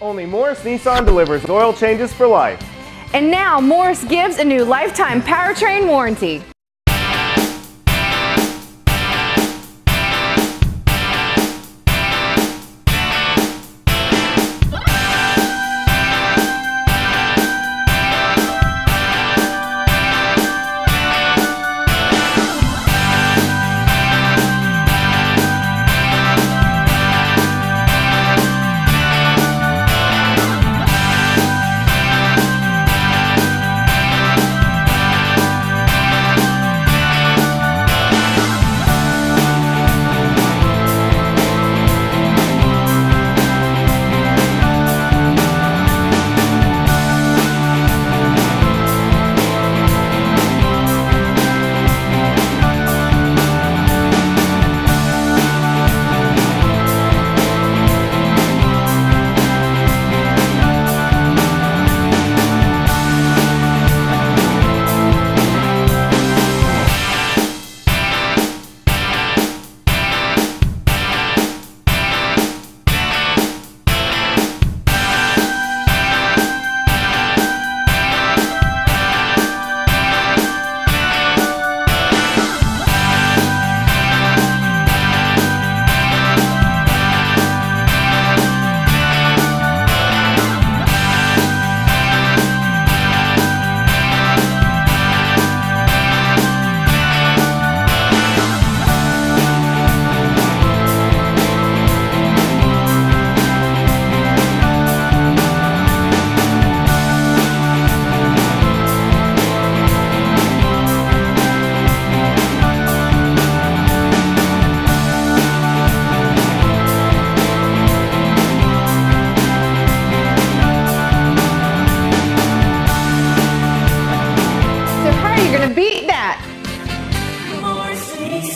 Only Morris Nissan delivers oil changes for life. And now Morris gives a new lifetime powertrain warranty. You